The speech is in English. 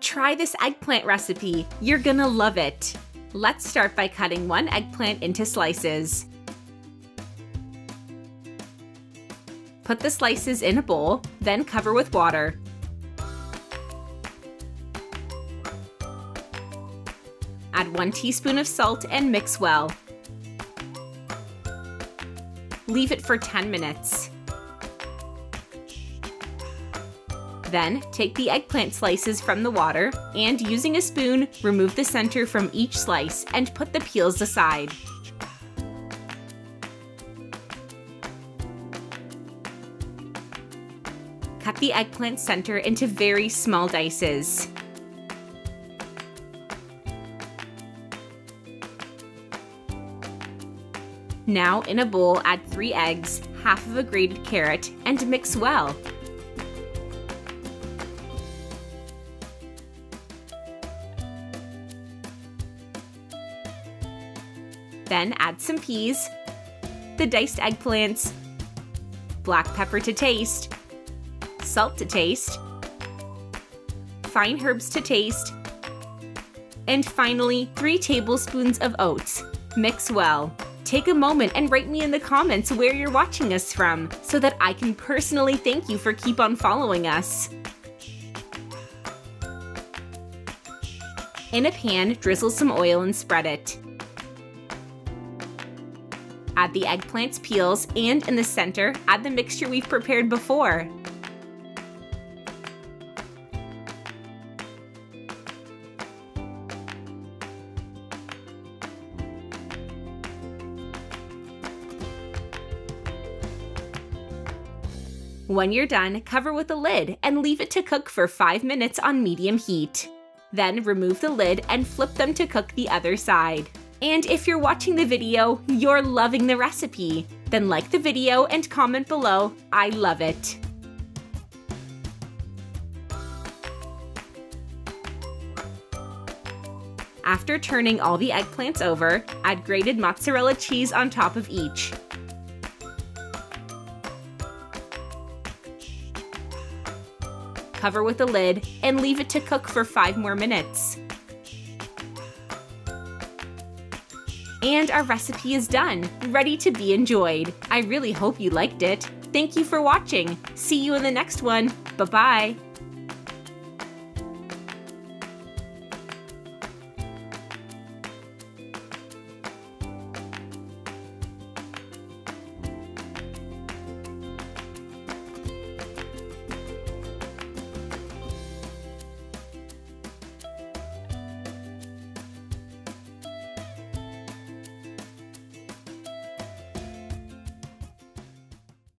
Try this eggplant recipe, you're gonna love it. Let's start by cutting one eggplant into slices. Put the slices in a bowl, then cover with water. Add 1 teaspoon of salt and mix well. Leave it for 10 minutes. Then, take the eggplant slices from the water and, using a spoon, remove the center from each slice and put the peels aside. Cut the eggplant center into very small dices. Now, in a bowl, add 3 eggs, half of a grated carrot, and mix well. Then add some peas, the diced eggplants, black pepper to taste, salt to taste, fine herbs to taste, and finally 3 tablespoons of oats. Mix well. Take a moment and write me in the comments where you're watching us from so that I can personally thank you for keep on following us. In a pan, drizzle some oil and spread it. Add the eggplant's peels and in the center, add the mixture we've prepared before. When you're done, cover with a lid and leave it to cook for 5 minutes on medium heat. Then remove the lid and flip them to cook the other side. And if you're watching the video, you're loving the recipe, then like the video and comment below, I love it. After turning all the eggplants over, add grated mozzarella cheese on top of each. Cover with a lid and leave it to cook for 5 more minutes. And our recipe is done, ready to be enjoyed. I really hope you liked it. Thank you for watching. See you in the next one. Bye-bye.